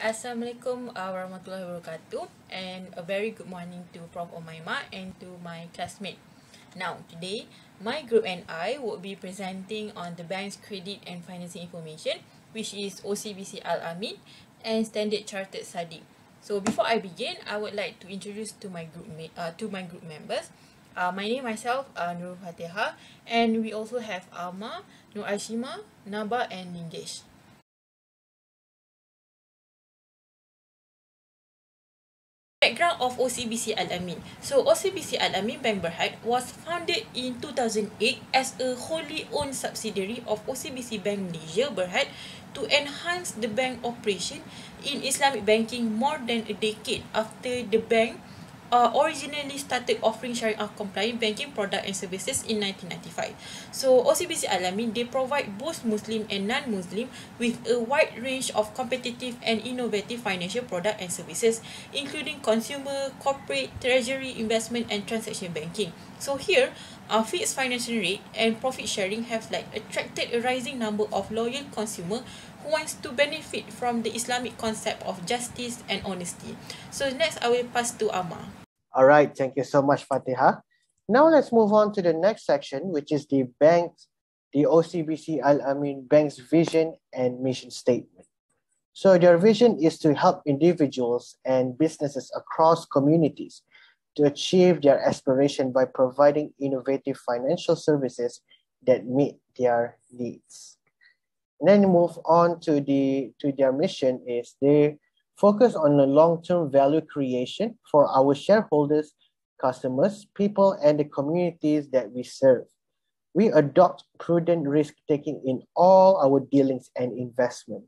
Assalamualaikum uh, warahmatullahi wabarakatuh and a very good morning to Prof. Omaima and to my classmate. Now, today, my group and I will be presenting on the bank's credit and financing information which is OCBC Al-Amin and Standard Chartered Sadiq. So before I begin, I would like to introduce to my group uh, to my group members. Uh, my name myself, uh, Nurul Fatiha, and we also have Alma, Nur Ashima, Naba, and Ningesh. Background of OCBC Al-Amin. So OCBC Al-Amin Bank Berhad was founded in 2008 as a wholly owned subsidiary of OCBC Bank Malaysia Berhad to enhance the bank operation in Islamic banking more than a decade after the bank uh, originally started offering Sharia compliant banking product and services in 1995. So OCBC Alamin, they provide both Muslim and non-Muslim with a wide range of competitive and innovative financial product and services, including consumer, corporate, treasury, investment and transaction banking. So here, our fixed financing rate and profit sharing have like attracted a rising number of loyal consumer who wants to benefit from the Islamic concept of justice and honesty. So next, I will pass to Amma. All right, thank you so much, Fatiha. Now let's move on to the next section, which is the bank's, the OCBC Al Amin Bank's vision and mission statement. So their vision is to help individuals and businesses across communities to achieve their aspiration by providing innovative financial services that meet their needs. And then move on to the to their mission is they focus on the long-term value creation for our shareholders, customers, people, and the communities that we serve. We adopt prudent risk-taking in all our dealings and investment.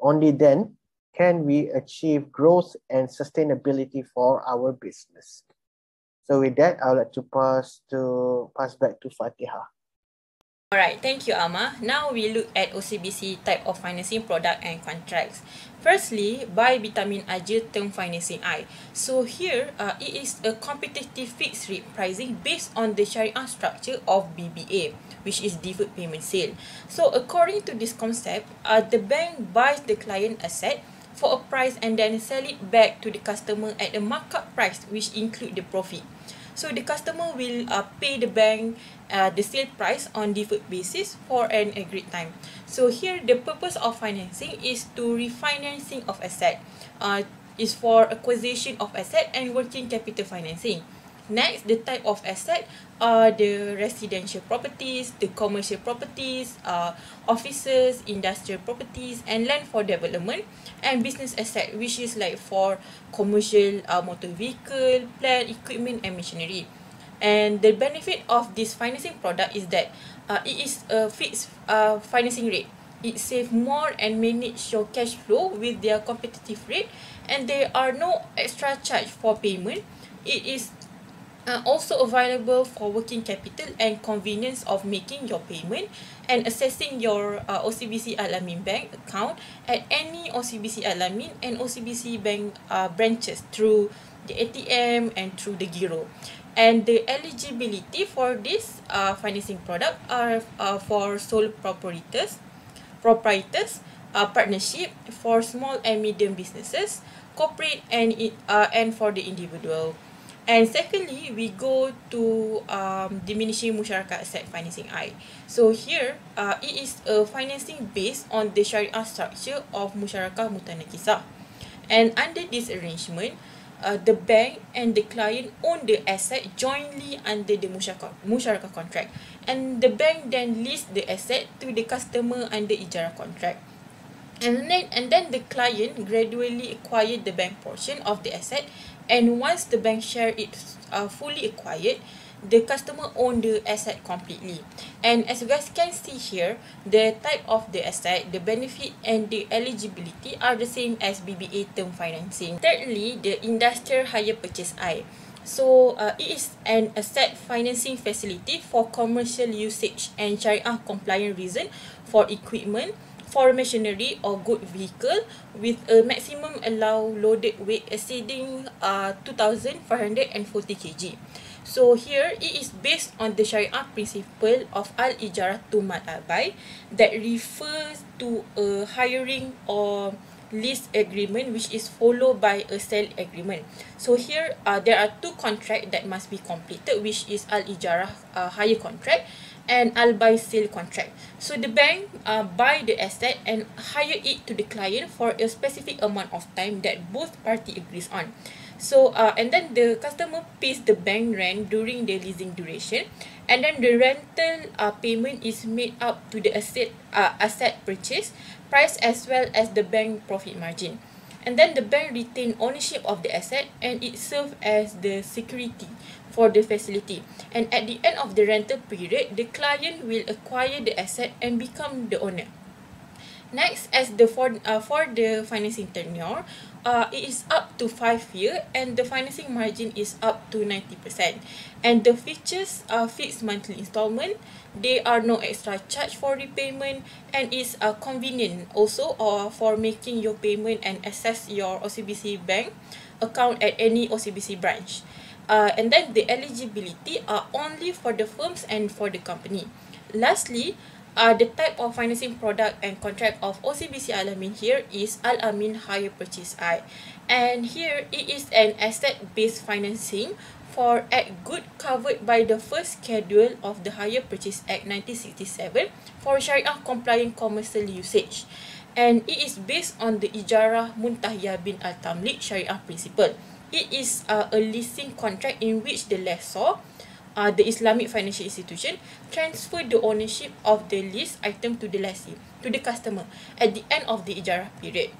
Only then can we achieve growth and sustainability for our business. So with that, I would like to pass to pass back to Fatiha. Alright, thank you Alma. Now we look at OCBC type of financing product and contracts. Firstly, buy vitamin Aja term financing I. So here, uh, it is a competitive fixed rate pricing based on the Sharia structure of BBA, which is deferred payment sale. So according to this concept, uh, the bank buys the client asset for a price and then sell it back to the customer at a markup price which include the profit. So the customer will uh, pay the bank uh, the sale price on deferred basis for an agreed time. So here the purpose of financing is to refinancing of asset. Uh, is for acquisition of asset and working capital financing. Next, the type of asset are the residential properties, the commercial properties, uh, offices, industrial properties, and land for development, and business asset, which is like for commercial uh, motor vehicle, plant, equipment, and machinery. And the benefit of this financing product is that uh, it is a fixed uh, financing rate. It save more and manage your cash flow with their competitive rate, and there are no extra charge for payment. It is uh, also available for working capital and convenience of making your payment and accessing your uh, OCBC Al-Amin Bank account at any OCBC Al-Amin and OCBC Bank uh, branches through the ATM and through the Giro. And the eligibility for this uh, financing product are uh, for sole proprietors, proprietors, uh, partnership for small and medium businesses, corporate and uh, and for the individual. And secondly, we go to um, diminishing musyarakat asset financing I. So here, uh, it is a financing based on the Sharia structure of musyarakat mutanakisah. And under this arrangement, uh, the bank and the client own the asset jointly under the musyarakat contract. And the bank then lease the asset to the customer under ijarah contract. And then, and then the client gradually acquired the bank portion of the asset and once the bank share is uh, fully acquired the customer own the asset completely. And as you guys can see here the type of the asset the benefit and the eligibility are the same as BBA term financing. Thirdly the industrial hire purchase I. So uh, it is an asset financing facility for commercial usage and Sharia compliant reason for equipment for machinery or good vehicle with a maximum allow loaded weight exceeding uh, 2,540 kg. So here, it is based on the Sharia principle of Al-Ijarah to Mal'abai that refers to a hiring or lease agreement which is followed by a sale agreement. So here uh, there are two contracts that must be completed which is Al-Ijarah uh, hire contract and Al-Buy sale contract. So the bank uh, buy the asset and hire it to the client for a specific amount of time that both party agrees on. So uh, and then the customer pays the bank rent during the leasing duration and then the rental uh, payment is made up to the asset uh, asset purchase price as well as the bank profit margin. And then the bank retain ownership of the asset and it serve as the security for the facility. And at the end of the rental period, the client will acquire the asset and become the owner. Next, as the for uh, for the financing tenure, uh, it is up to five year and the financing margin is up to 90%. And the features are fixed monthly installment. There are no extra charge for repayment and is uh, convenient also uh, for making your payment and access your OCBC bank account at any OCBC branch. Uh, and then the eligibility are only for the firms and for the company. Lastly, uh, the type of financing product and contract of OCBC Al-Amin here is Al-Amin Hire Purchase I. And here it is an asset-based financing for act good covered by the first schedule of the Hire Purchase Act 1967 for Sharia compliant commercial usage. And it is based on the Ijarah Muntahiyah bin Al-Tamlik Sharia principle. It is uh, a leasing contract in which the lessor uh, the Islamic financial institution transfer the ownership of the lease item to the lessee, to the customer at the end of the ijarah period.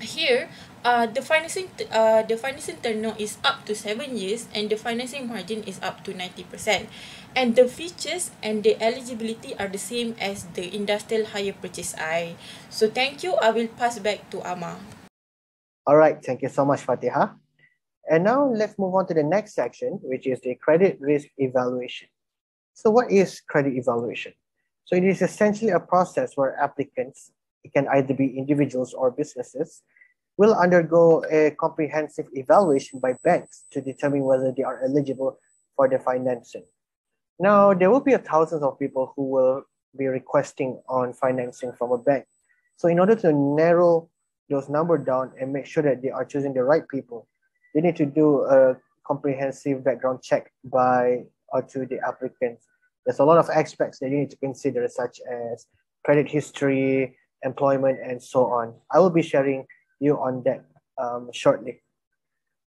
Here, uh, the financing uh, the financing tenure is up to seven years and the financing margin is up to 90%. And the features and the eligibility are the same as the industrial hire purchase I. So thank you. I will pass back to Ama. All right. Thank you so much, Fatiha. And now let's move on to the next section, which is the credit risk evaluation. So what is credit evaluation? So it is essentially a process where applicants, it can either be individuals or businesses, will undergo a comprehensive evaluation by banks to determine whether they are eligible for the financing. Now, there will be thousands of people who will be requesting on financing from a bank. So in order to narrow those numbers down and make sure that they are choosing the right people, they need to do a comprehensive background check by or to the applicants. There's a lot of aspects that you need to consider, such as credit history, employment, and so on. I will be sharing you on that um, shortly.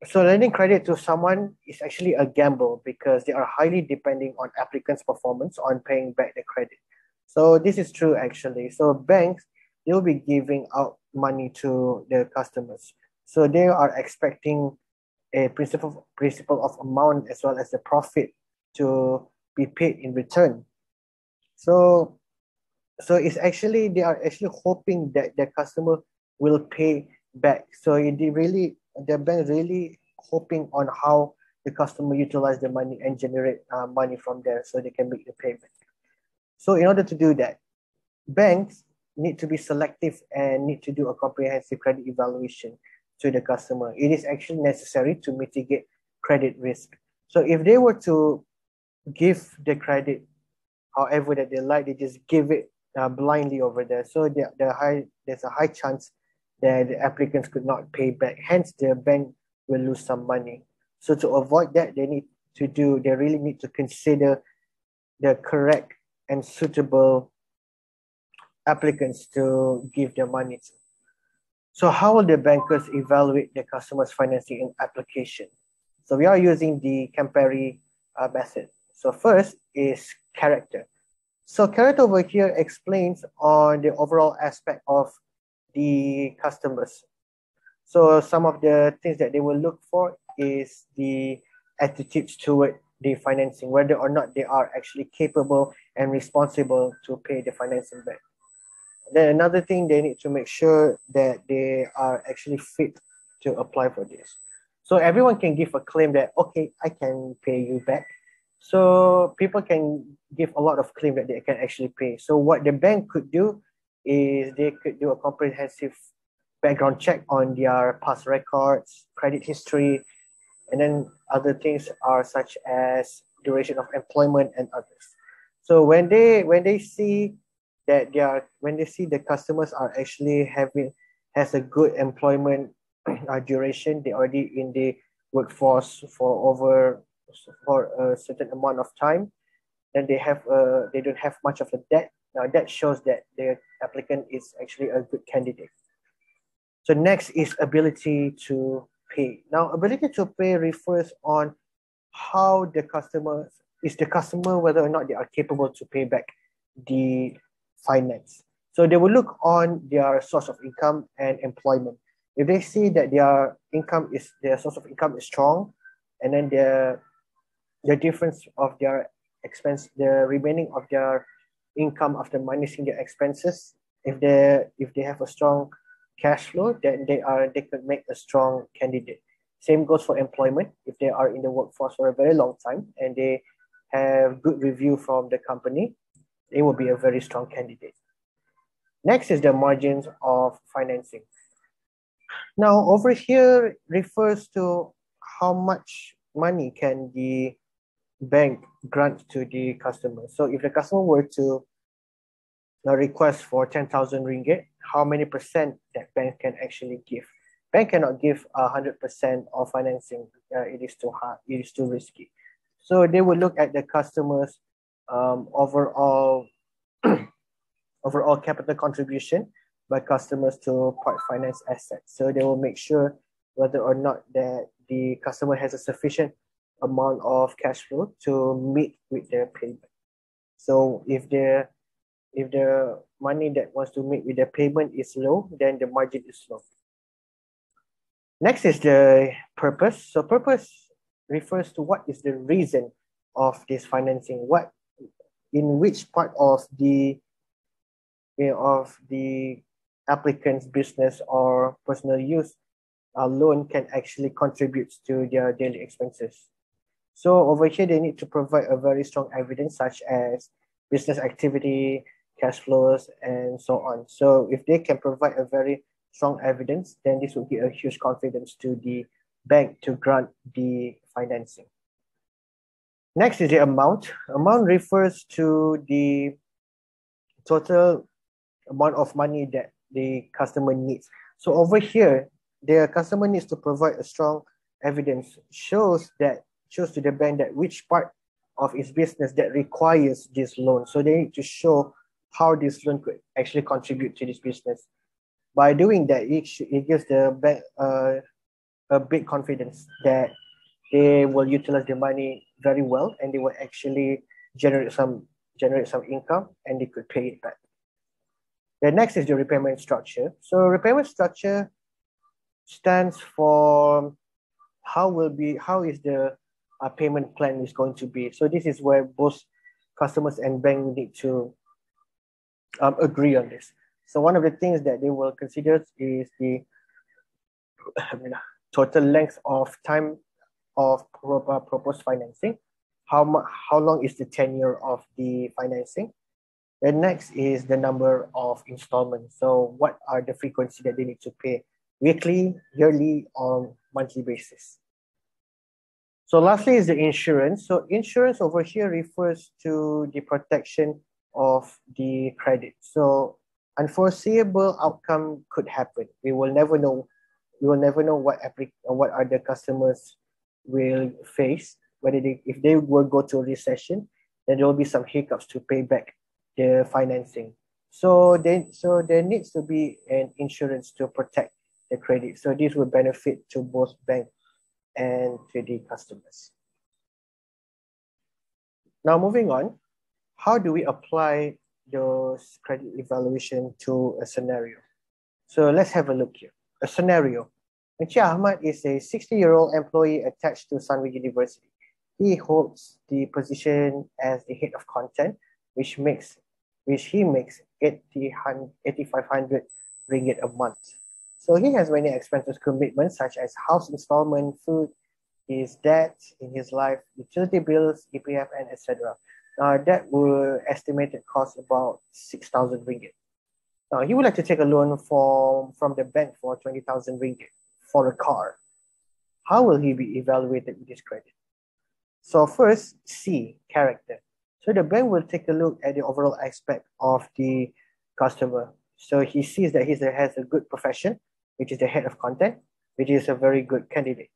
So lending credit to someone is actually a gamble because they are highly depending on applicants' performance on paying back the credit. So this is true actually. So banks, they'll be giving out money to their customers. So they are expecting a principle principle of amount as well as the profit to be paid in return. So so it's actually they are actually hoping that the customer will pay back. So it really the bank really hoping on how the customer utilize the money and generate uh, money from there so they can make the payment. So in order to do that, banks need to be selective and need to do a comprehensive credit evaluation to the customer. It is actually necessary to mitigate credit risk. So if they were to give the credit however that they like, they just give it uh, blindly over there. So the, the high, there's a high chance that the applicants could not pay back. Hence, the bank will lose some money. So to avoid that, they need to do, they really need to consider the correct and suitable applicants to give their money to. So how will the bankers evaluate the customer's financing application? So we are using the Campari uh, method. So first is character. So character over here explains on the overall aspect of the customers. So some of the things that they will look for is the attitudes toward the financing, whether or not they are actually capable and responsible to pay the financing back. Then another thing they need to make sure that they are actually fit to apply for this. So everyone can give a claim that okay, I can pay you back. So people can give a lot of claim that they can actually pay. So what the bank could do is they could do a comprehensive background check on their past records, credit history, and then other things are such as duration of employment and others. So when they when they see that they are when they see the customers are actually having has a good employment uh, duration. They already in the workforce for over for a certain amount of time. Then they have uh, they don't have much of a debt. Now that shows that the applicant is actually a good candidate. So next is ability to pay. Now ability to pay refers on how the customer is the customer whether or not they are capable to pay back the finance. So they will look on their source of income and employment. If they see that their income is their source of income is strong, and then the the difference of their expense, the remaining of their income after minusing their expenses, if they if they have a strong cash flow, then they are they could make a strong candidate. Same goes for employment. If they are in the workforce for a very long time and they have good review from the company, they will be a very strong candidate. Next is the margins of financing. Now over here refers to how much money can the bank grant to the customer. So if the customer were to request for 10,000 ringgit, how many percent that bank can actually give? Bank cannot give a hundred percent of financing. Uh, it is too hard. It is too risky. So they will look at the customers' um, overall overall capital contribution by customers to part finance assets. So they will make sure whether or not that the customer has a sufficient amount of cash flow to meet with their payment. So if the if the money that wants to meet with the payment is low, then the margin is low. Next is the purpose. So purpose refers to what is the reason of this financing. What in which part of the you know, of the applicant's business or personal use a loan can actually contribute to their daily expenses. So over here, they need to provide a very strong evidence such as business activity, cash flows, and so on. So if they can provide a very strong evidence, then this will give a huge confidence to the bank to grant the financing. Next is the amount. Amount refers to the total amount of money that the customer needs. So over here, the customer needs to provide a strong evidence shows that shows to the bank that which part of its business that requires this loan. So they need to show how this loan could actually contribute to this business. By doing that, it, it gives the bank uh, a big confidence that they will utilize the money very well and they will actually generate some generate some income and they could pay it back. The next is the repayment structure. So repayment structure stands for how will be how is the uh, payment plan is going to be. So this is where both customers and bank need to um, agree on this. So one of the things that they will consider is the total length of time of proposed financing. How? How long is the tenure of the financing? The next is the number of installments. So what are the frequency that they need to pay weekly, yearly, or monthly basis? So lastly is the insurance. So insurance over here refers to the protection of the credit. So unforeseeable outcome could happen. We will never know. We will never know what applic- what are the customers will face. Whether they, if they will go to a recession, then there will be some hiccups to pay back the financing. So then, so there needs to be an insurance to protect the credit. So this will benefit to both bank and to the customers. Now moving on, how do we apply those credit evaluation to a scenario? So let's have a look here. A scenario. Encik Ahmad is a 60-year-old employee attached to Sunway University. He holds the position as the head of content, which makes which he makes 8,500 ringgit a month. So he has many expenses commitments such as house installment, food, his debt in his life, utility bills, EPF, and etc. Now that will estimated cost about 6,000 ringgit. Now he would like to take a loan from, from the bank for 20,000 ringgit for a car. How will he be evaluated with his credit? So first, C, character. So the bank will take a look at the overall aspect of the customer. So he sees that he has a good profession, which is the head of content, which is a very good candidate.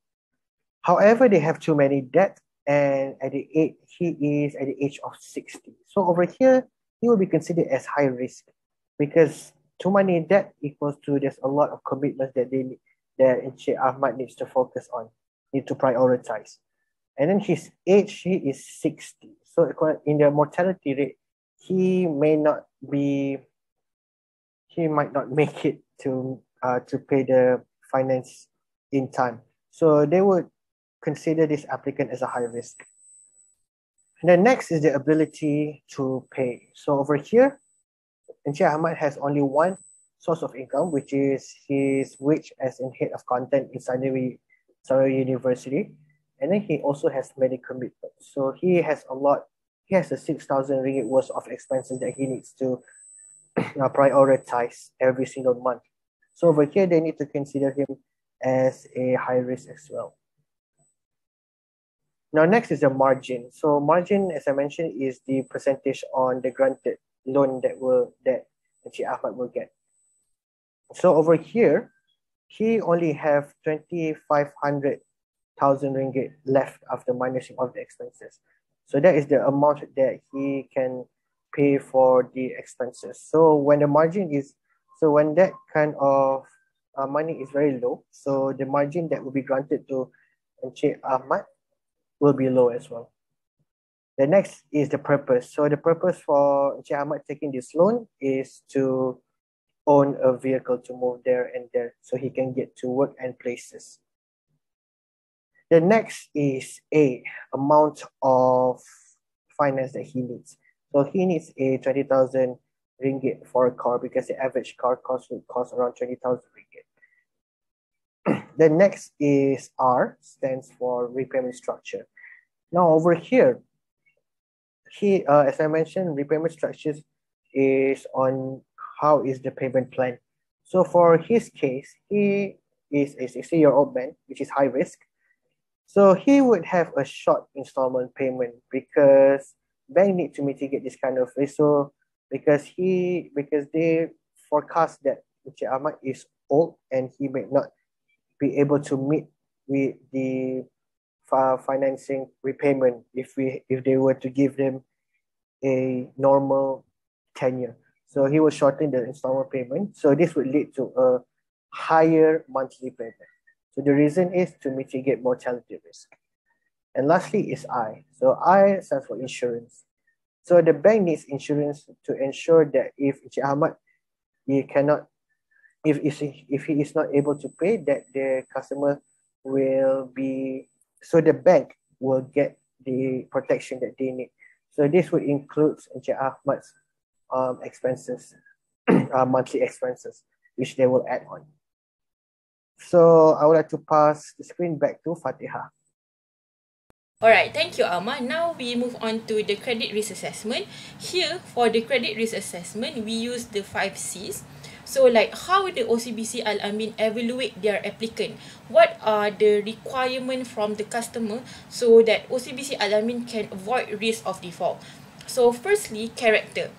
However, they have too many debt, and at the age he is at the age of 60. So over here, he will be considered as high risk because too many debt equals to there's a lot of commitments that they need, that Encik Ahmad needs to focus on, need to prioritize. And then his age, he is 60. So in the mortality rate, he may not be, he might not make it to uh, to pay the finance in time. So they would consider this applicant as a high risk. And then next is the ability to pay. So over here, Encik Ahmad has only one source of income, which is his wage as in head of content in Sarawak, Sarawak University. And then he also has many commitments. So he has a lot, he has a 6,000 ringgit worth of expenses that he needs to uh, prioritize every single month. So over here, they need to consider him as a high risk as well. Now, next is the margin. So margin, as I mentioned, is the percentage on the granted loan that will that Encik Ahmad will get. So over here, he only have 2,500,000 ringgit left after minusing of the expenses. So that is the amount that he can pay for the expenses. So when the margin is, so when that kind of uh, money is very low, so the margin that will be granted to Encik Ahmad will be low as well. The next is the purpose. So the purpose for Encik Ahmad taking this loan is to own a vehicle to move there and there so he can get to work and places. The next is A, amount of finance that he needs. So he needs a 20,000 ringgit for a car because the average car cost would cost around 20,000 ringgit. the next is R, stands for repayment structure. Now over here, he, uh, as I mentioned, repayment structures is on how is the payment plan. So for his case, he is a 60 year old man, which is high risk. So he would have a short installment payment because bank need to mitigate this kind of risk. So because he because they forecast that Mr. Ahmad is old and he may not be able to meet with the financing repayment if we if they were to give them a normal tenure. So he will shorten the installment payment. So this would lead to a higher monthly payment. So the reason is to mitigate mortality risk. And lastly is I. So I stands for insurance. So the bank needs insurance to ensure that if Ahmad he cannot if, if, if he is not able to pay, that the customer will be, so the bank will get the protection that they need. So this would include Encik Ahmad's um, expenses, uh, monthly expenses, which they will add on. So I would like to pass the screen back to Fatiha. Alright, thank you Alma. Now we move on to the credit risk assessment. Here, for the credit risk assessment, we use the five C's. So like how the OCBC Al-Amin evaluate their applicant? What are the requirement from the customer so that OCBC Al-Amin can avoid risk of default? So firstly, character.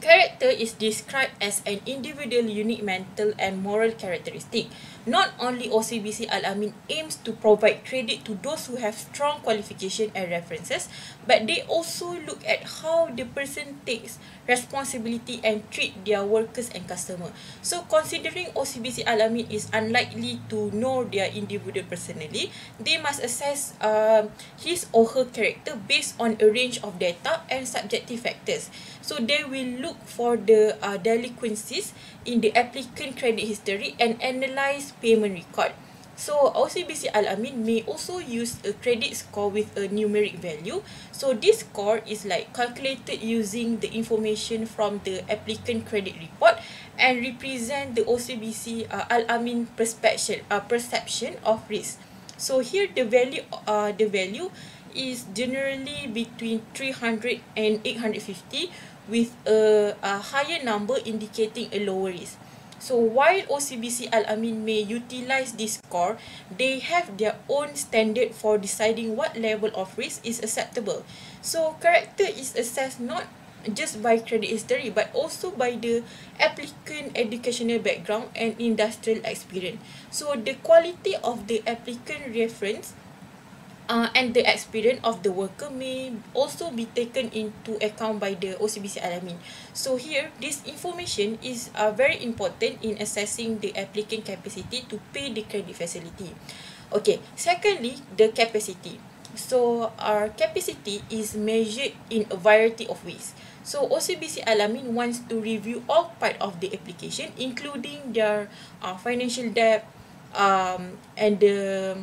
Character is described as an individual unique mental and moral characteristic. Not only OCBC Al-Amin aims to provide credit to those who have strong qualification and references, but they also look at how the person takes responsibility and treat their workers and customer. So considering OCBC Al-Amin is unlikely to know their individual personally, they must assess um, his or her character based on a range of data and subjective factors. So they will look for the uh, delinquencies in the applicant credit history and analyze payment record. So OCBC Al-Amin may also use a credit score with a numeric value. So this score is like calculated using the information from the applicant credit report and represent the OCBC uh, Al-Amin perception, uh, perception of risk. So here the value uh, the value is generally between 300 and 850 with a, a higher number indicating a lower risk. So while OCBC Al-Amin may utilize this score, they have their own standard for deciding what level of risk is acceptable. So character is assessed not just by credit history but also by the applicant educational background and industrial experience. So the quality of the applicant reference uh, and the experience of the worker may also be taken into account by the OCBC Alamin. So here, this information is uh, very important in assessing the applicant capacity to pay the credit facility. Okay, secondly, the capacity. So our capacity is measured in a variety of ways. So OCBC Alamin wants to review all part of the application, including their uh, financial debt um, and the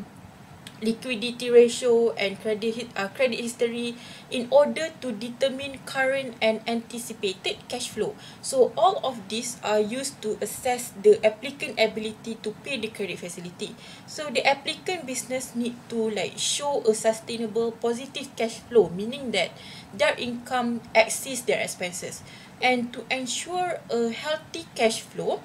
liquidity ratio and credit uh, credit history in order to determine current and anticipated cash flow. So all of these are used to assess the applicant ability to pay the credit facility. So the applicant business need to like show a sustainable positive cash flow, meaning that their income exceeds their expenses. And to ensure a healthy cash flow,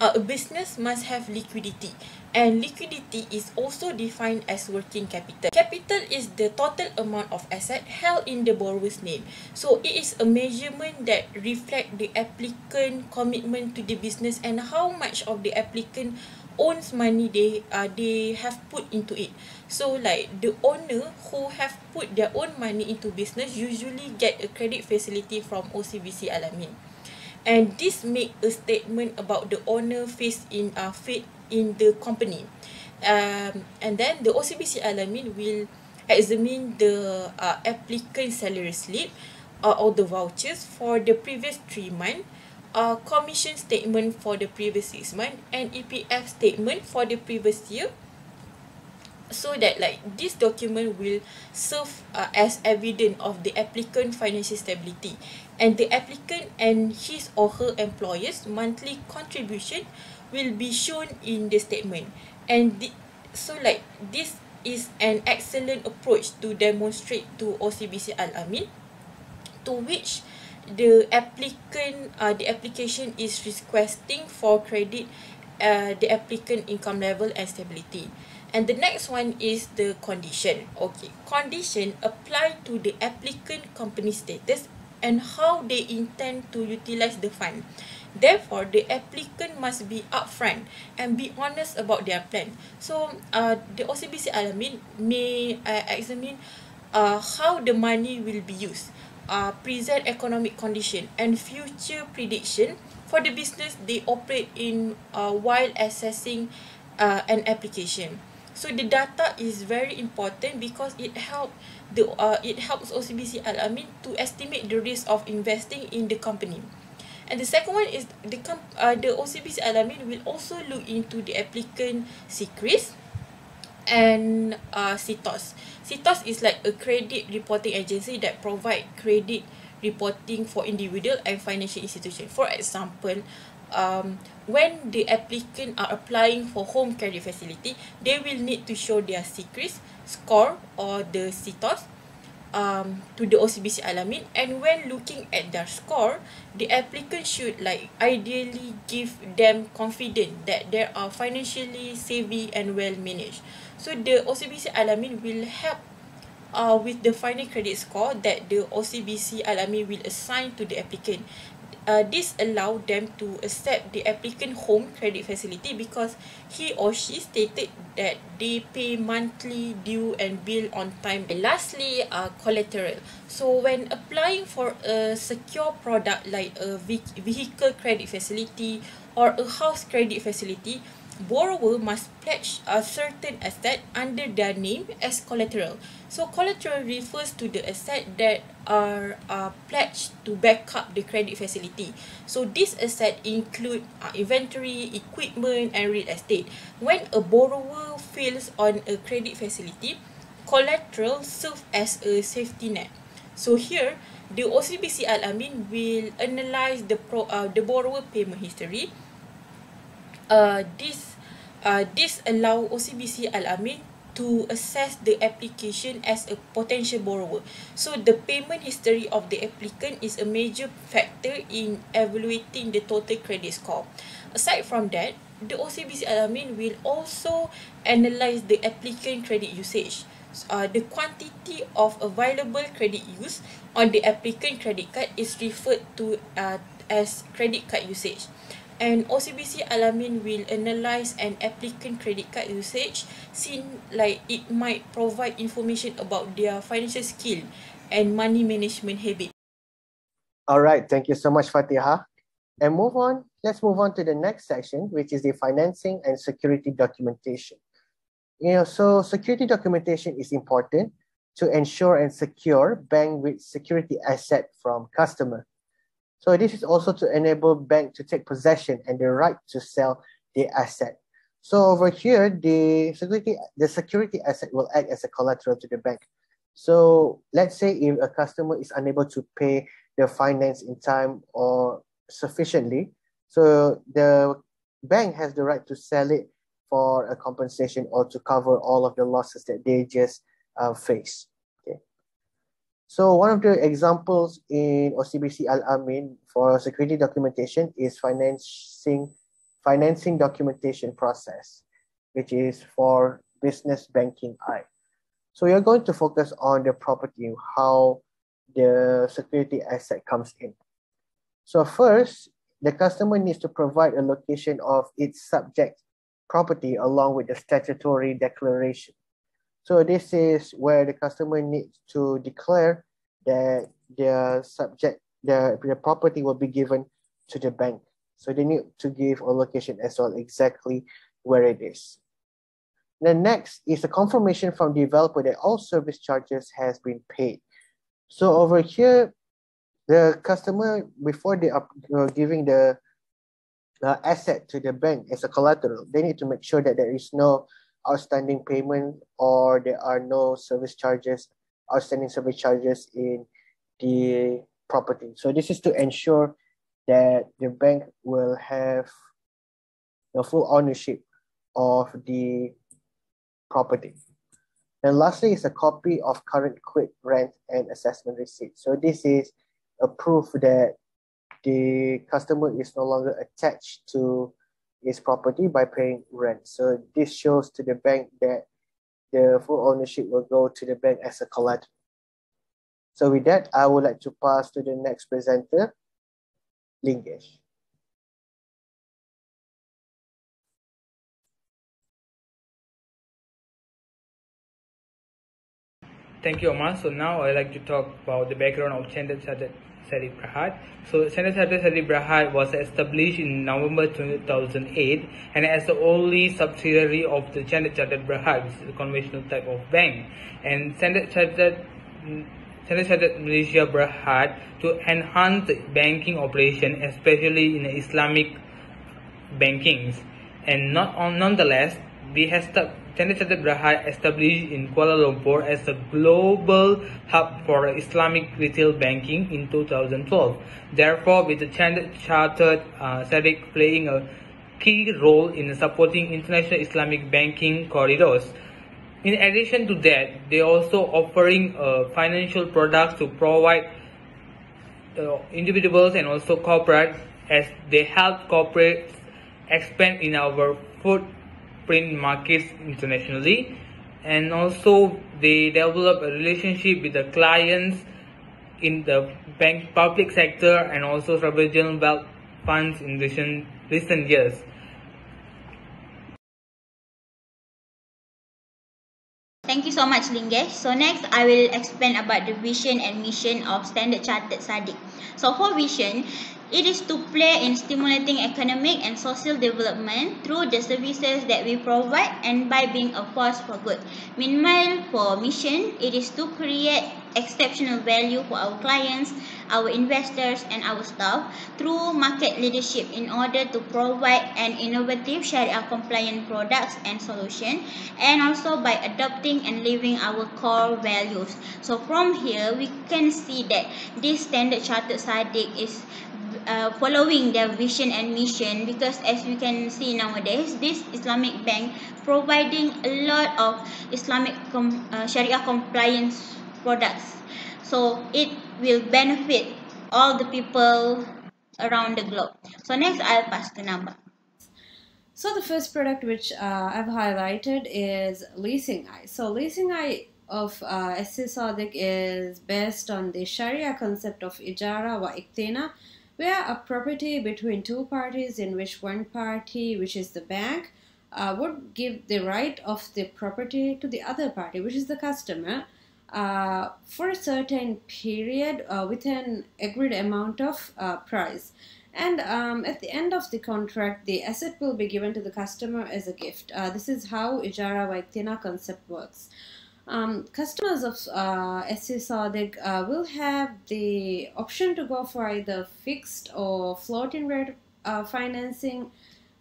uh, a business must have liquidity and liquidity is also defined as working capital. Capital is the total amount of asset held in the borrower's name. So it is a measurement that reflect the applicant commitment to the business and how much of the applicant owns money they uh, they have put into it. So like the owner who have put their own money into business usually get a credit facility from OCBC Alamin. And this make a statement about the owner face in uh, faith in the company. Um, and then the OCBC Alamin will examine the uh, applicant salary slip uh, or the vouchers for the previous three months, uh, commission statement for the previous six months, and EPF statement for the previous year. So that like this document will serve uh, as evidence of the applicant financial stability and the applicant and his or her employer's monthly contribution will be shown in the statement. And the, so like this is an excellent approach to demonstrate to OCBC Al-Amin to which the applicant uh, the application is requesting for credit uh, the applicant income level and stability. And the next one is the condition. Okay condition apply to the applicant company status and how they intend to utilize the fund Therefore, the applicant must be upfront and be honest about their plan. So, uh, the OCBC Alamin may uh, examine uh, how the money will be used, uh, present economic condition and future prediction for the business they operate in uh, while assessing uh, an application. So the data is very important because it help the uh, it helps OCBC Alamin to estimate the risk of investing in the company. And the second one is the uh, the OCBC Alamin will also look into the applicant secrets and uh, CITOS. CITOS is like a credit reporting agency that provide credit reporting for individual and financial institution. For example, um, when the applicant are applying for home credit facility, they will need to show their secrets, score or the CITOS um, to the OCBC Alamin and when looking at their score, the applicant should like ideally give them confidence that they are financially savvy and well managed. So the OCBC Alamin will help uh, with the final credit score that the OCBC Alamin will assign to the applicant uh, this allow them to accept the applicant home credit facility because he or she stated that they pay monthly due and bill on time. And lastly, uh, collateral. So when applying for a secure product like a vehicle credit facility or a house credit facility, borrower must pledge a certain asset under their name as collateral. So collateral refers to the asset that are uh, pledged to back up the credit facility. So this asset include uh, inventory, equipment and real estate. When a borrower fails on a credit facility, collateral serve as a safety net. So here, the OCBC Al-Amin will analyze the pro, uh, the borrower payment history, uh, this uh, this allow OCBC Al-Amin to assess the application as a potential borrower. So the payment history of the applicant is a major factor in evaluating the total credit score. Aside from that, the OCBC Al-Amin will also analyze the applicant credit usage. uh, the quantity of available credit use on the applicant credit card is referred to uh, as credit card usage. And OCBC Alamin will analyse an applicant credit card usage since like it might provide information about their financial skill and money management habit. All right, thank you so much, Fatiha. And move on, let's move on to the next section, which is the financing and security documentation. You know, so security documentation is important to ensure and secure bank with security asset from customer. So this is also to enable bank to take possession and the right to sell the asset. So over here, the security the security asset will act as a collateral to the bank. So let's say if a customer is unable to pay the finance in time or sufficiently, so the bank has the right to sell it for a compensation or to cover all of the losses that they just uh, face. So one of the examples in OCBC Al-Amin for security documentation is financing financing documentation process, which is for business banking I. So you're going to focus on the property, how the security asset comes in. So first, the customer needs to provide a location of its subject property along with the statutory declaration. So this is where the customer needs to declare that their subject, the, the property will be given to the bank. So they need to give a location as well exactly where it is. The next is a confirmation from developer that all service charges has been paid. So over here, the customer, before they are giving the uh, asset to the bank as a collateral, they need to make sure that there is no outstanding payment or there are no service charges, outstanding service charges in the property. So this is to ensure that the bank will have the full ownership of the property. And lastly is a copy of current quit rent and assessment receipt. So this is a proof that the customer is no longer attached to his property by paying rent. So this shows to the bank that the full ownership will go to the bank as a collateral. So with that, I would like to pass to the next presenter, Lingesh. Thank you, Omar. So now I'd like to talk about the background of Chartered Saadiq Berhad. So Chartered Saadiq Berhad was established in November 2008 and as the only subsidiary of the Standard Chartered Berhad, which is a conventional type of bank. And Standard Chartered Standard Chartered Malaysia Berhad to enhance the banking operation, especially in Islamic bankings. And not on, nonetheless, we have Standard Chartered Berhad established in Kuala Lumpur as a global hub for Islamic retail banking in 2012. Therefore, with the Standard Chartered uh, playing a key role in supporting international Islamic banking corridors. In addition to that, they also offering uh, financial products to provide uh, individuals and also corporates as they help corporates expand in our food print markets internationally and also they develop a relationship with the clients in the bank public sector and also sovereign wealth funds in recent, recent years. Thank you so much, Lingesh. So next, I will explain about the vision and mission of Standard Chartered Saadiq. So for vision, it is to play in stimulating economic and social development through the services that we provide and by being a force for good. Meanwhile, for mission, it is to create exceptional value for our clients, our investors and our staff through market leadership in order to provide an innovative Sharia compliant products and solution and also by adopting and living our core values. So from here, we can see that this Standard Chartered Saadiq is uh, following their vision and mission because as we can see nowadays this Islamic bank providing a lot of Islamic com uh, Sharia compliance products. So it will benefit all the people around the globe. So next I'll pass to number. So the first product which uh, I've highlighted is Leasing I. So Leasing I of uh, SC Saadiq is based on the Sharia concept of ijara wa iktina, where a property between two parties in which one party, which is the bank, uh, would give the right of the property to the other party, which is the customer, uh, for a certain period uh, with an agreed amount of uh, price. And um, at the end of the contract, the asset will be given to the customer as a gift. Uh, this is how Ijara Vaiktina concept works. Um, customers of uh, SC Saadiq uh, will have the option to go for either fixed or floating rate uh, financing,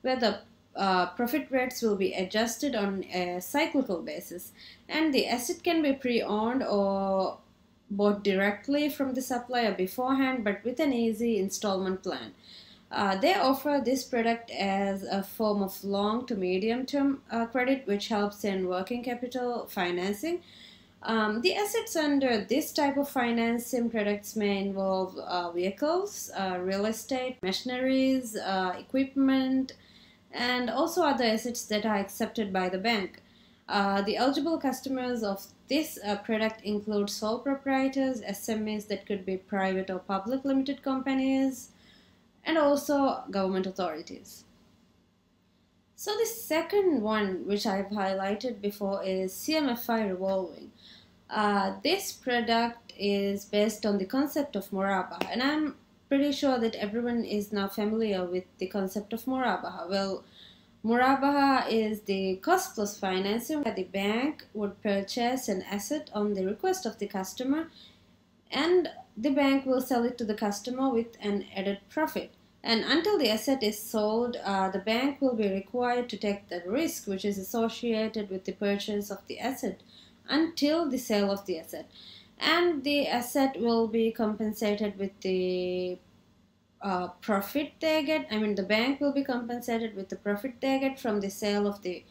where the uh, profit rates will be adjusted on a cyclical basis, and the asset can be pre-owned or bought directly from the supplier beforehand, but with an easy installment plan. Uh, they offer this product as a form of long to medium term uh, credit, which helps in working capital financing. Um, the assets under this type of financing products may involve uh, vehicles, uh, real estate, machineries, uh, equipment, and also other assets that are accepted by the bank. Uh, the eligible customers of this product include sole proprietors, SMEs that could be private or public limited companies, and also government authorities. So the second one which I've highlighted before is CMFI revolving. Uh, this product is based on the concept of Murabaha and I'm pretty sure that everyone is now familiar with the concept of Murabaha. Well, Murabaha is the cost plus financing where the bank would purchase an asset on the request of the customer and the bank will sell it to the customer with an added profit. And until the asset is sold, uh, the bank will be required to take the risk which is associated with the purchase of the asset until the sale of the asset. And the asset will be compensated with the uh, profit they get. I mean, the bank will be compensated with the profit they get from the sale of the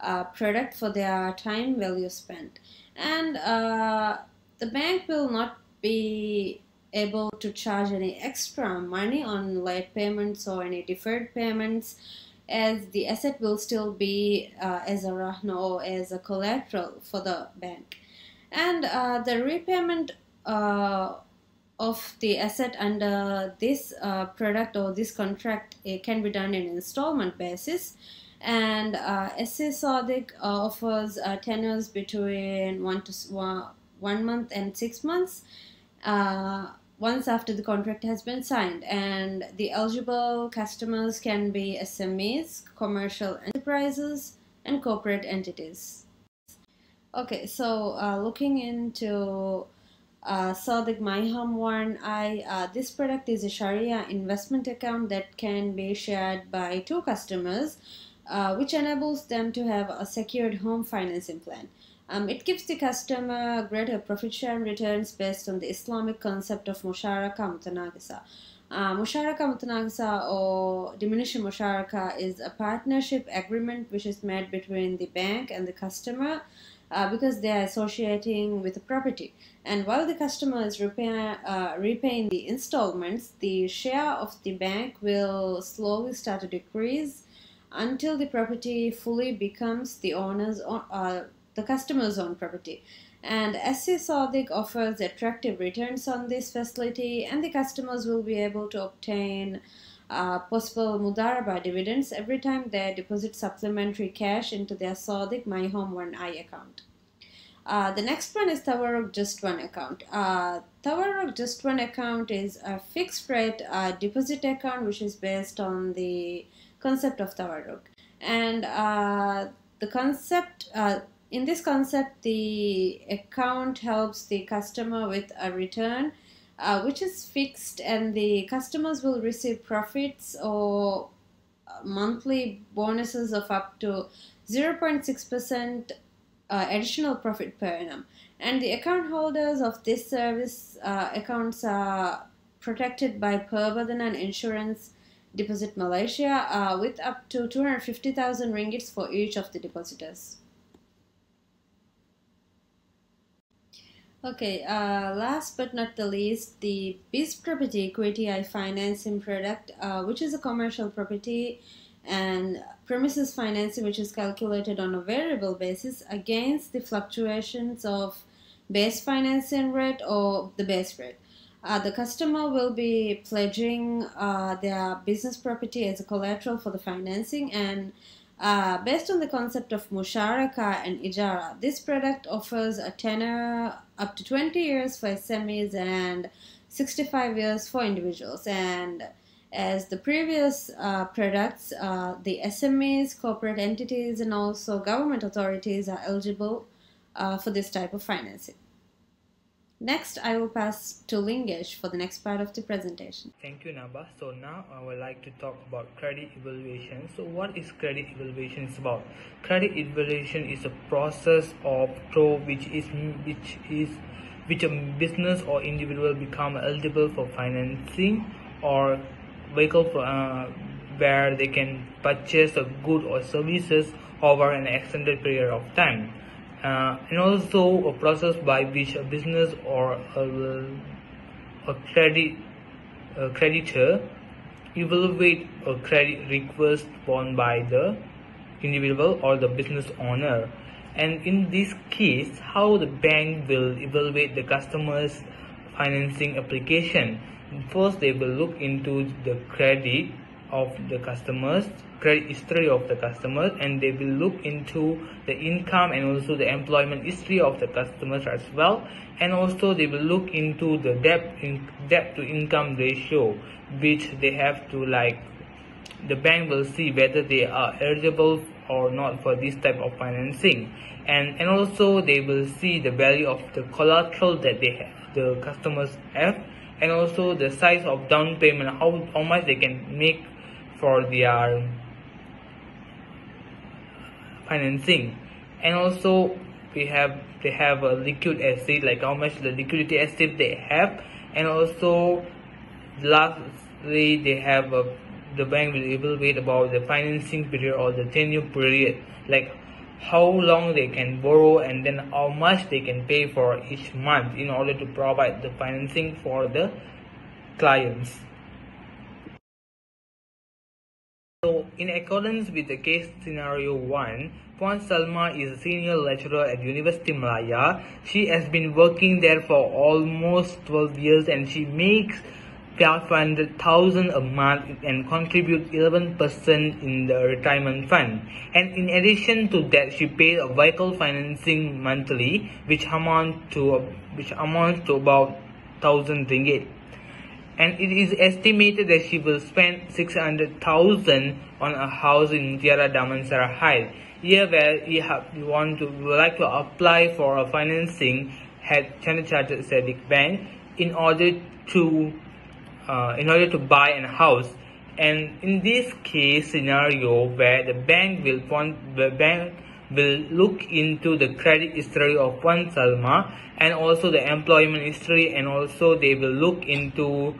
uh, product for their time value spent. And uh, the bank will not be able to charge any extra money on late payments or any deferred payments as the asset will still be uh, as a rahna or as a collateral for the bank. And uh, the repayment uh, of the asset under this uh, product or this contract it can be done in installment basis. And uh, Saadiq offers uh, tenures between one to one, one month and six months uh, once after the contract has been signed and the eligible customers can be SMEs, commercial enterprises and corporate entities. Okay, so uh, looking into uh, Saadiq MyHome one, I uh, this product is a Sharia investment account that can be shared by two customers, uh, which enables them to have a secured home financing plan. Um, it gives the customer greater profit share and returns based on the Islamic concept of musharaka mutanaqisa. Uh, musharaka mutanaqisa or diminishing musharaka is a partnership agreement which is made between the bank and the customer uh, because they are associating with a property. And while the customer is repay, uh, repaying the installments, the share of the bank will slowly start to decrease until the property fully becomes the owner's uh, the customer's own property. And SC Saadiq offers attractive returns on this facility, and the customers will be able to obtain uh, possible mudaraba dividends every time they deposit supplementary cash into their Saadiq My Home 1i account. Uh, the next one is Tawarruk Just One account. Uh, Tawarruk Just One account is a fixed rate uh, deposit account which is based on the concept of Tawarruk. And uh, the concept, uh, in this concept, the account helps the customer with a return uh, which is fixed, and the customers will receive profits or uh, monthly bonuses of up to 0.6% uh, additional profit per annum. And the account holders of this service uh, accounts are protected by Perbadanan Insurance Deposit Malaysia uh, with up to 250,000 ringgits for each of the depositors. Okay, uh, last but not the least, the BIS property equity I financing product, uh, which is a commercial property and premises financing, which is calculated on a variable basis against the fluctuations of base financing rate or the base rate. Uh, the customer will be pledging uh, their business property as a collateral for the financing and uh, based on the concept of Musharaka and Ijara, this product offers a tenor up to 20 years for SMEs and 65 years for individuals. And as the previous uh, products, uh, the SMEs, corporate entities, and also government authorities are eligible uh, for this type of financing. Next, I will pass to Lingesh for the next part of the presentation. Thank you, Naba. So now I would like to talk about credit evaluation. So what is credit evaluation about? Credit evaluation is a process of through which is which is which a business or individual become eligible for financing or vehicle for, uh, where they can purchase a good or services over an extended period of time uh, and also a process by which a business or a, a credit a creditor evaluate a credit request borne by the individual or the business owner. And in this case how the bank will evaluate the customer's financing application. First they will look into the credit of the customers credit history of the customers and they will look into the income and also the employment history of the customers as well. And also they will look into the debt in debt to income ratio which they have to like the bank will see whether they are eligible or not for this type of financing. And and also they will see the value of the collateral that they have the customers have and also the size of down payment how, how much they can make for their financing. And also we have they have a liquid asset like how much the liquidity asset they have. And also lastly they have a the bank will evaluate about the financing period or the tenure period. Like how long they can borrow and then how much they can pay for each month in order to provide the financing for the clients So, in accordance with the case scenario 1, Puan Salma is a senior lecturer at University Malaya. She has been working there for almost 12 years and she makes 500,000 a month and contributes 11% in the retirement fund. And in addition to that, she pays a vehicle financing monthly, which amount to which amounts to about 1000 ringgit and it is estimated that she will spend 600,000 on a house in Tiara Damansara Heights. Here where you, have, you want to would like to apply for a financing at Standard Chartered Saadiq Bank in order to uh, in order to buy a house and in this case scenario where the bank will want the bank will look into the credit history of Puan Salma and also the employment history and also they will look into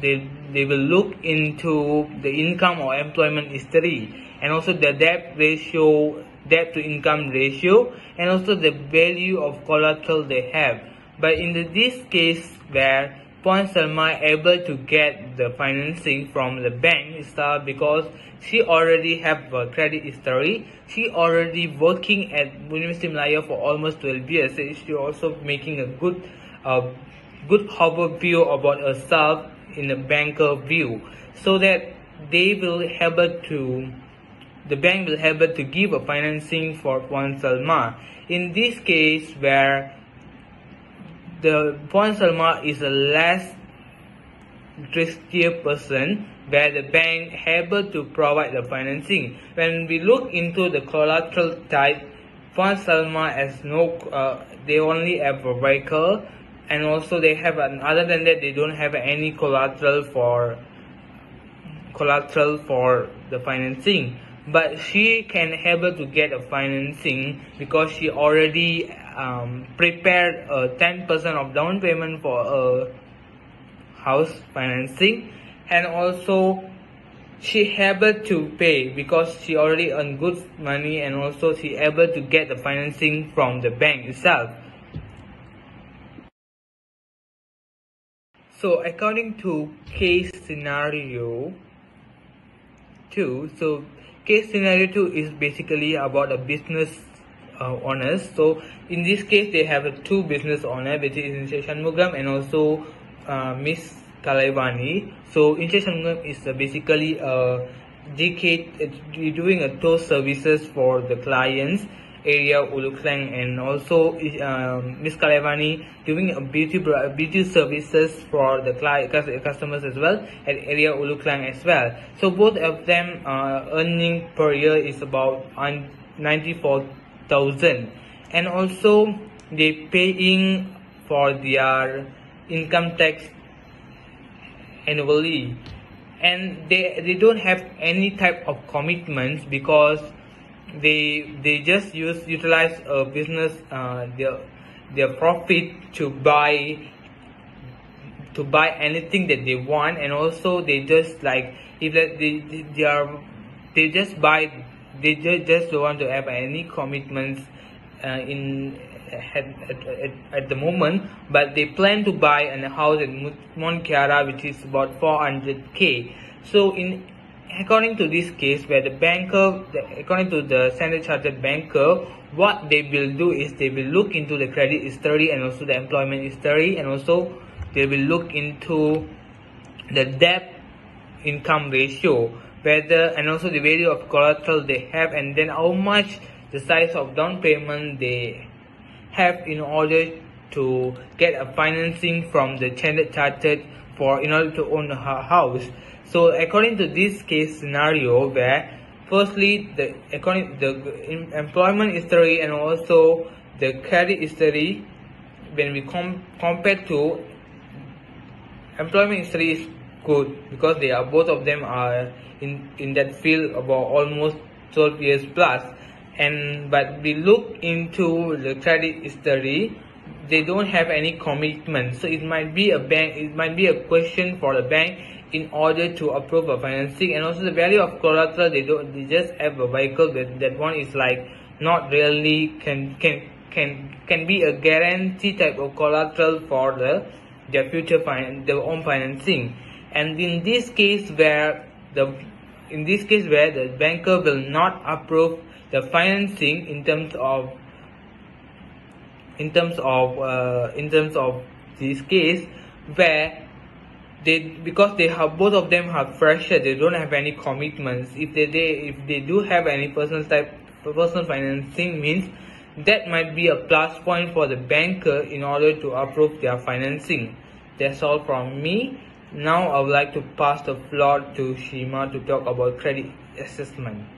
they they will look into the income or employment history and also the debt ratio debt to income ratio and also the value of collateral they have. But in the, this case where Puan Salma able to get the financing from the bank is because she already have a credit history she already working at University Malaya for almost 12 years so she also making a good uh, good overview about herself in a banker view so that they will able to the bank will able to give a financing for Puan Salma. In this case where the Puan Salma is a less riskier person where the bank able to provide the financing. When we look into the collateral type, Puan Salma has no, uh, they only have a vehicle and also they have an, other than that they don't have any collateral for collateral for the financing. But she can able to get a financing because she already um, prepared a 10% of down payment for a house financing. And also she able to pay because she already earned good money and also she able to get the financing from the bank itself So according to case scenario two. So case scenario two is basically about a business uh, owners. So in this case, they have a two business owner, which is Inche Shanmugam and also uh, Miss Kalaivani. So Inche Shanmugam is uh, basically a DK doing a tour services for the clients area Ulu Klang and also um, Miss Kalaivani doing a beauty beauty services for the customers as well at area Ulu Klang as well. So both of them uh, earning per year is about 94,000 and also they paying for their income tax annually and they they don't have any type of commitments because they they just use utilize a business uh, their their profit to buy to buy anything that they want. And also they just like if they they, they are they just buy they just, just don't want to have any commitments uh, in at, at, at, the moment. But they plan to buy a house in Mont Kiara which is about 400k so in according to this case where the banker according to the standard chartered banker what they will do is they will look into the credit history and also the employment history and also they will look into the debt income ratio whether and also the value of collateral they have and then how much the size of down payment they have in order to get a financing from the standard chartered for in order to own a house so according to this case scenario where firstly the according the employment history and also the credit history when we com compare to employment history is good because they are both of them are in in that field about almost 12 years plus. And but we look into the credit history they don't have any commitment. So it might be a bank it might be a question for the bank in order to approve a financing and also the value of collateral they don't they just have a vehicle that that one is like not really can can can can be a guarantee type of collateral for the their future fin their own financing. And in this case where the in this case where the banker will not approve the financing in terms of in terms of uh, in terms of this case where they because they have both of them have fresher they don't have any commitments. If they, they if they do have any personal type personal financing means that might be a plus point for the banker in order to approve their financing. That's all from me. Now i would like to pass the floor to shima to talk about credit assessment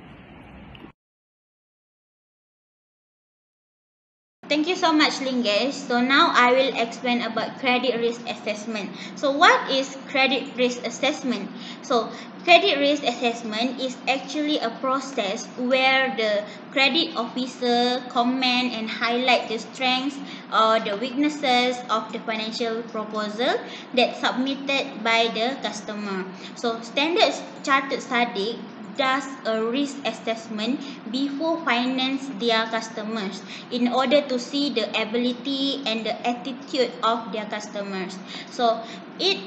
Thank you so much, Lingesh. So now I will explain about credit risk assessment. So what is credit risk assessment? So credit risk assessment is actually a process where the credit officer comment and highlight the strengths or the weaknesses of the financial proposal that submitted by the customer. So Standard Chartered SADIC does a risk assessment before finance their customers in order to see the ability and the attitude of their customers. So it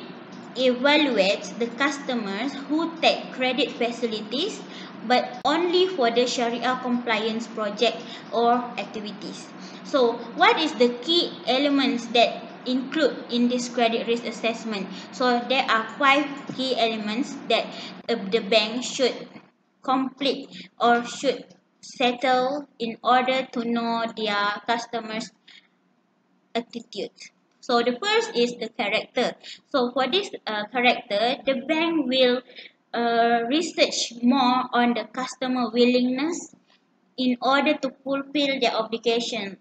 evaluates the customers who take credit facilities but only for the Sharia compliance project or activities. So what is the key elements that include in this credit risk assessment? So there are five key elements that the bank should complete or should settle in order to know their customers attitude. So the first is the character. So for this uh, character the bank will uh, research more on the customer willingness in order to fulfill their obligation.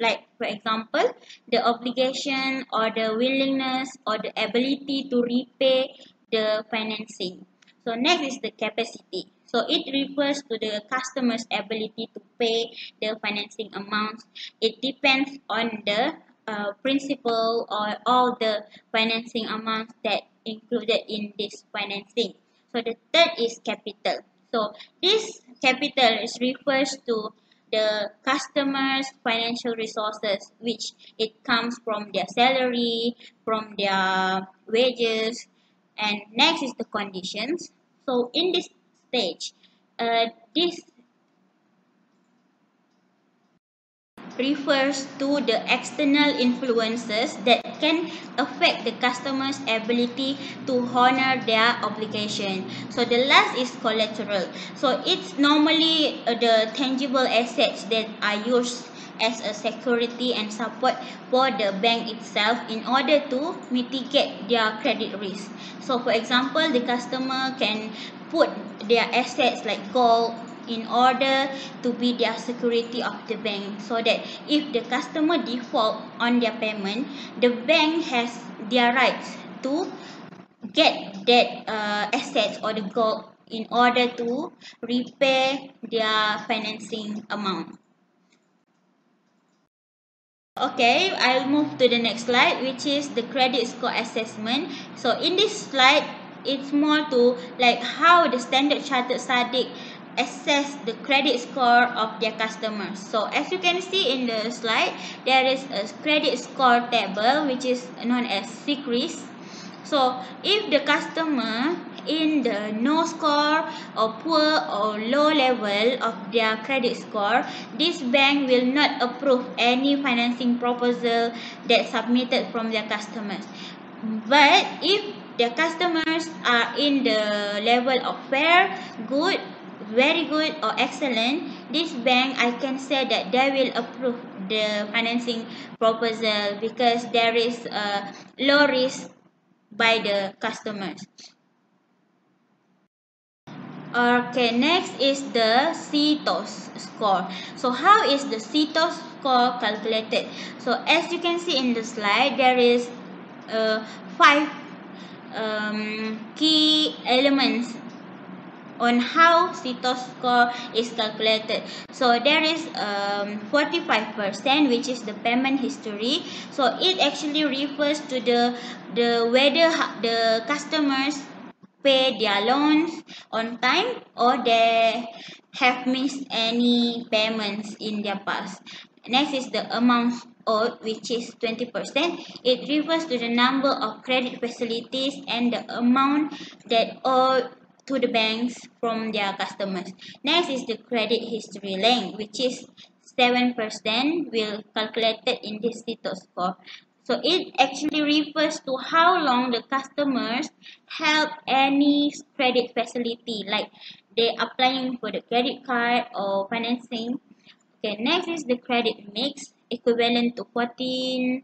Like for example the obligation or the willingness or the ability to repay the financing. So next is the capacity so it refers to the customer's ability to pay the financing amounts. It depends on the uh, principal or all the financing amounts that included in this financing. So the third is capital. So this capital is refers to the customer's financial resources which it comes from their salary, from their wages and next is the conditions. So in this stage. Uh, this refers to the external influences that can affect the customer's ability to honor their obligation. So the last is collateral. So it's normally uh, the tangible assets that are used as a security and support for the bank itself in order to mitigate their credit risk. So for example, the customer can put their assets like gold in order to be their security of the bank so that if the customer default on their payment the bank has their rights to get that uh, assets or the gold in order to repay their financing amount Okay, I'll move to the next slide, which is the credit score assessment. So in this slide, it's more to like how the Standard Chartered Saadiq assess the credit score of their customers. So as you can see in the slide, there is a credit score table which is known as CCRIS. So if the customer in the no score or poor or low level of their credit score, this bank will not approve any financing proposal that submitted from their customers. But if the customers are in the level of fair, good, very good or excellent, this bank I can say that they will approve the financing proposal because there is a low risk by the customers. Okay, next is the CTOS score. So how is the CTOS score calculated? So as you can see in the slide, there is uh, five um, key elements on how CTOS score is calculated. So there is um, 45% which is the payment history. So it actually refers to the the whether the customers pay their loans on time or they have missed any payments in their past. Next is the amount owed which is 20%. It refers to the number of credit facilities and the amount that owed to the banks from their customers. Next is the credit history length, which is 7% will calculated in this CTOS score. So it actually refers to how long the customers held any credit facility, like they applying for the credit card or financing. Okay, next is the credit mix, equivalent to 14%.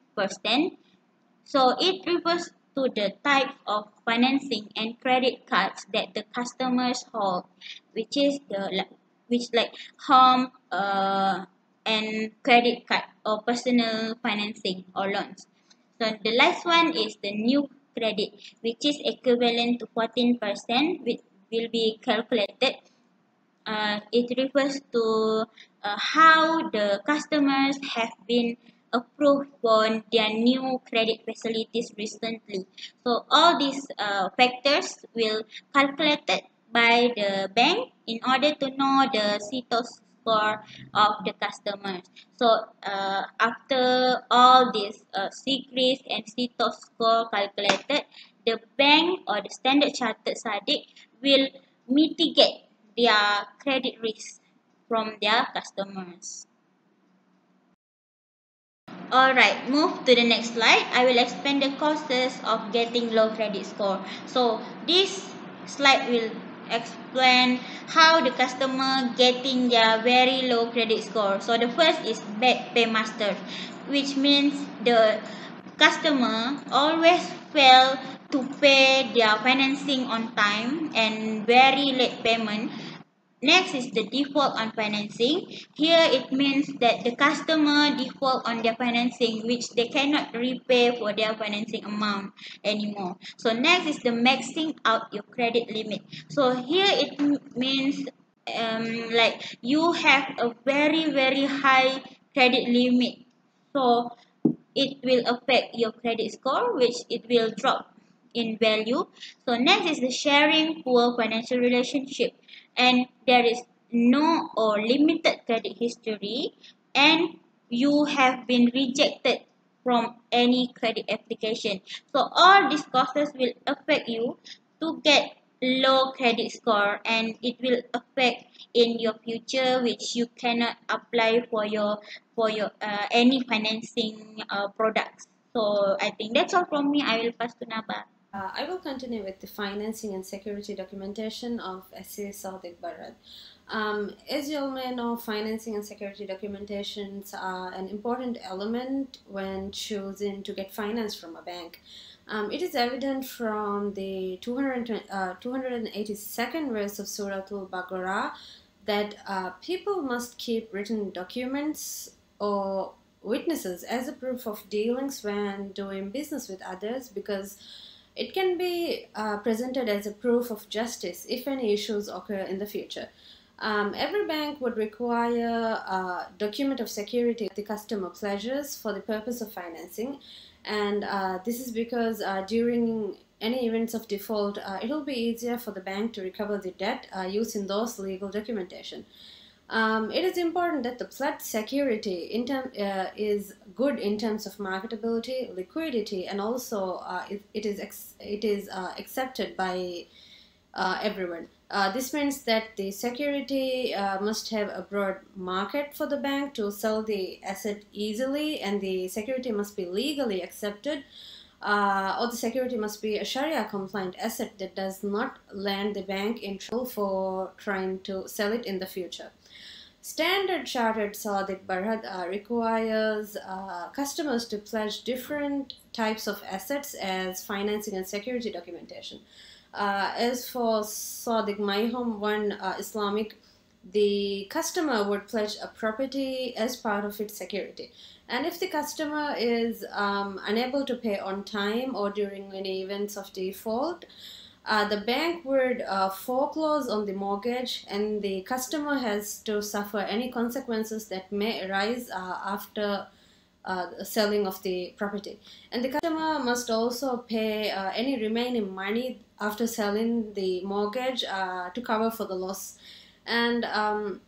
So it refers to the type of financing and credit cards that the customers hold, which is the which like home uh, and credit card or personal financing or loans. So the last one is the new credit, which is equivalent to 14%, which will be calculated. Uh, it refers to uh, how the customers have been approved for their new credit facilities recently. So all these uh, factors will calculated by the bank in order to know the CTOS score of the customers. So uh, after all these uh, CCRIS and CTOS score calculated, the bank or the Standard Chartered SADC will mitigate their credit risk from their customers. Alright, move to the next slide. I will explain the causes of getting low credit score. So, this slide will explain how the customer getting their very low credit score. So, the first is bad paymaster, which means the customer always fail to pay their financing on time and very late payment Next is the default on financing. Here it means that the customer default on their financing which they cannot repay for their financing amount anymore. So next is the maxing out your credit limit. So here it means um, like you have a very very high credit limit. So it will affect your credit score which it will drop in value. So next is the sharing poor financial relationship and there is no or limited credit history and you have been rejected from any credit application. So all these causes will affect you to get low credit score and it will affect in your future which you cannot apply for your for your uh, any financing uh, products so i think that's all from me i will pass to naba uh, I will continue with the financing and security documentation of SC Saadiq Berhad. Um, as you all may know, financing and security documentations are an important element when choosing to get finance from a bank. Um, it is evident from the 200, uh, 282nd verse of Surah Al-Baqarah that uh, people must keep written documents or witnesses as a proof of dealings when doing business with others because it can be uh, presented as a proof of justice if any issues occur in the future. Um, every bank would require a document of security the customer pledges for the purpose of financing and uh, this is because uh, during any events of default uh, it will be easier for the bank to recover the debt uh, using those legal documentation. Um, it is important that the pledged security in term, uh, is good in terms of marketability, liquidity, and also uh, it, it is it is accepted by everyone. Uh, this means that the security uh, must have a broad market for the bank to sell the asset easily and the security must be legally accepted uh, or the security must be a Sharia compliant asset that does not land the bank in trouble for trying to sell it in the future. Standard Chartered Saadiq Berhad uh, requires uh, customers to pledge different types of assets as financing and security documentation. Uh, as for Saadiq My Home One uh, Islamic, the customer would pledge a property as part of its security. And if the customer is um, unable to pay on time or during any events of default, uh, the bank would uh, foreclose on the mortgage and the customer has to suffer any consequences that may arise uh, after uh, selling of the property. And the customer must also pay uh, any remaining money after selling the mortgage uh, to cover for the loss. And um,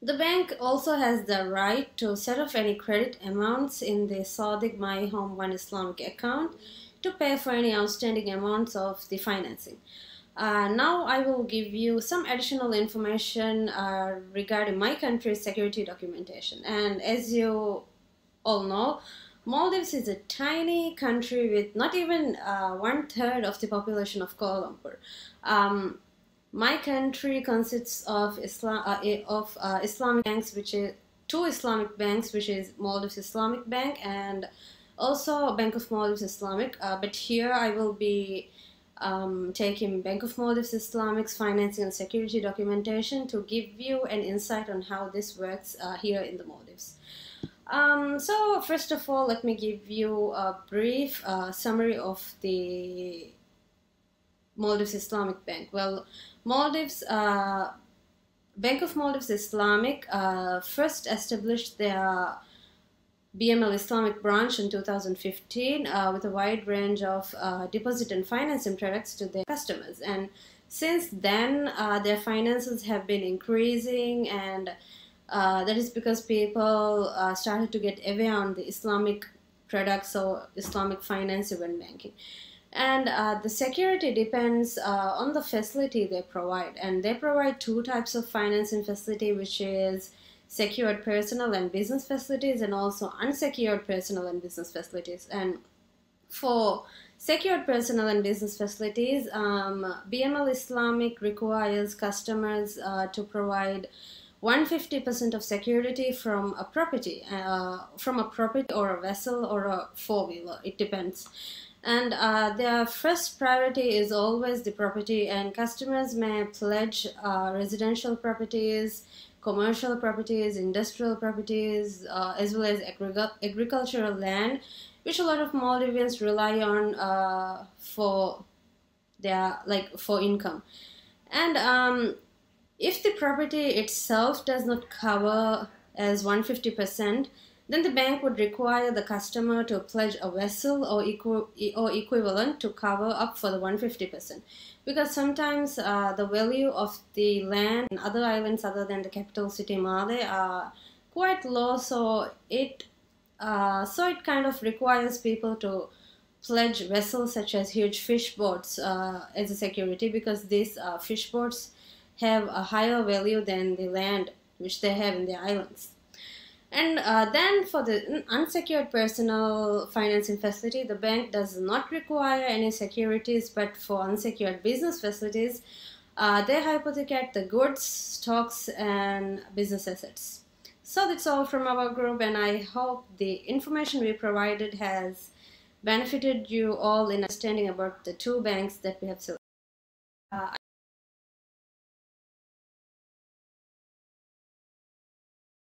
the bank also has the right to set off any credit amounts in the Saadiq My Home One Islamic account to pay for any outstanding amounts of the financing. Uh, now I will give you some additional information uh, regarding my country's security documentation. And as you all know, Maldives is a tiny country with not even uh, one third of the population of Kuala Lumpur. Um, my country consists of Islam uh, of uh, Islamic banks, which is two Islamic banks, which is Maldives Islamic Bank and also Bank of Maldives Islamic. Uh, but here I will be um, taking Bank of Maldives Islamic's financing and security documentation to give you an insight on how this works uh, here in the Maldives. Um, so first of all, let me give you a brief uh, summary of the Maldives Islamic Bank. Well, Maldives uh, Bank of Maldives Islamic uh, first established their BML Islamic branch in 2015 uh, with a wide range of uh, deposit and financing products to their customers. And since then, uh, their finances have been increasing and uh, that is because people uh, started to get away on the Islamic products or Islamic finance even banking. And uh, the security depends on the facility they provide. And they provide two types of financing facility, which is secured personal and business facilities and also unsecured personal and business facilities. And for secured personal and business facilities, um, BML Islamic requires customers uh, to provide 150% of security from a property, uh, from a property or a vessel or a four wheeler. It depends. And uh, their first priority is always the property, and customers may pledge uh, residential properties, commercial properties, industrial properties, uh, as well as agri- agricultural land, which a lot of Maldivians rely on uh, for their like for income. And um, if the property itself does not cover as 150%, then the bank would require the customer to pledge a vessel or, equi- or equivalent to cover up for the 150%. Because sometimes uh, the value of the land in other islands other than the capital city Male are quite low, so it uh, so it kind of requires people to pledge vessels such as huge fish boats uh, as a security because these uh, fish boats have a higher value than the land which they have in the islands. And uh, then for the unsecured personal financing facility, the bank does not require any securities, but for unsecured business facilities, uh, they hypothecate the goods, stocks, and business assets. So that's all from our group, and I hope the information we provided has benefited you all in understanding about the two banks that we have selected. Uh,